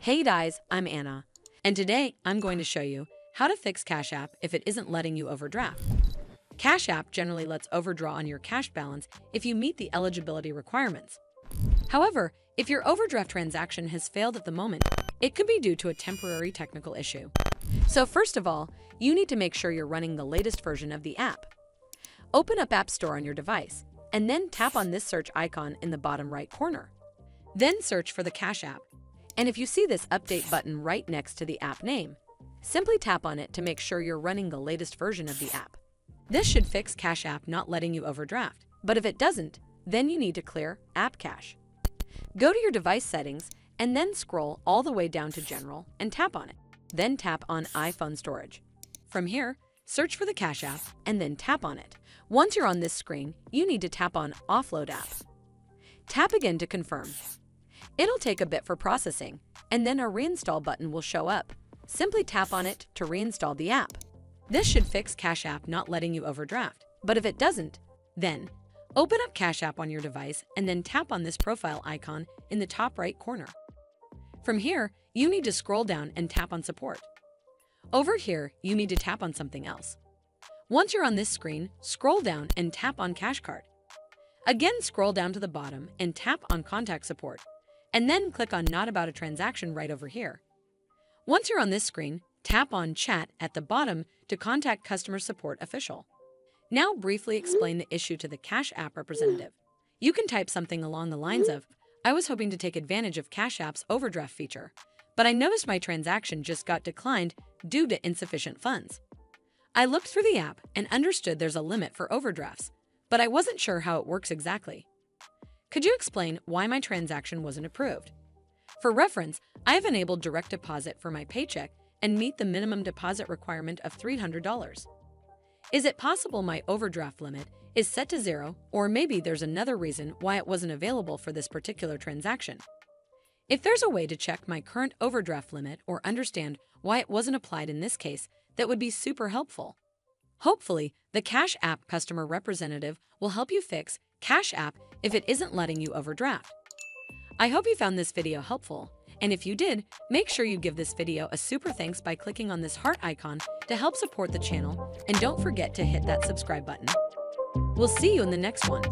Hey guys, I'm Anna, and today I'm going to show you how to fix Cash App if it isn't letting you overdraft. Cash App generally lets overdraw on your cash balance if you meet the eligibility requirements. However, if your overdraft transaction has failed at the moment, it could be due to a temporary technical issue. So first of all, you need to make sure you're running the latest version of the app. Open up App Store on your device, and then tap on this search icon in the bottom right corner. Then search for the Cash App. And if you see this update button right next to the app name, simply tap on it to make sure you're running the latest version of the app. This should fix Cash App not letting you overdraft, but if it doesn't, then you need to clear App Cache. Go to your device settings and then scroll all the way down to General and tap on it. Then tap on iPhone Storage. From here, search for the Cash App and then tap on it. Once you're on this screen, you need to tap on Offload App. Tap again to confirm. It'll take a bit for processing, and then a reinstall button will show up. Simply tap on it to reinstall the app. This should fix Cash App not letting you overdraft. But if it doesn't, then open up Cash App on your device and then tap on this profile icon in the top right corner. From here, you need to scroll down and tap on Support. Over here, you need to tap on something else. Once you're on this screen, scroll down and tap on Cash Card. Again, scroll down to the bottom and tap on Contact Support and then click on Not About a Transaction right over here. Once you're on this screen, tap on Chat at the bottom to contact Customer Support Official. Now briefly explain the issue to the Cash App representative. You can type something along the lines of, I was hoping to take advantage of Cash App's overdraft feature, but I noticed my transaction just got declined due to insufficient funds. I looked through the app and understood there's a limit for overdrafts, but I wasn't sure how it works exactly. Could you explain why my transaction wasn't approved? For reference, I have enabled direct deposit for my paycheck and meet the minimum deposit requirement of $300. Is it possible my overdraft limit is set to zero, or maybe there's another reason why it wasn't available for this particular transaction? If there's a way to check my current overdraft limit or understand why it wasn't applied in this case, that would be super helpful. Hopefully, the Cash App customer representative will help you fix Cash App if it isn't letting you overdraft. I hope you found this video helpful, and if you did, make sure you give this video a super thanks by clicking on this heart icon to help support the channel, and don't forget to hit that subscribe button. We'll see you in the next one.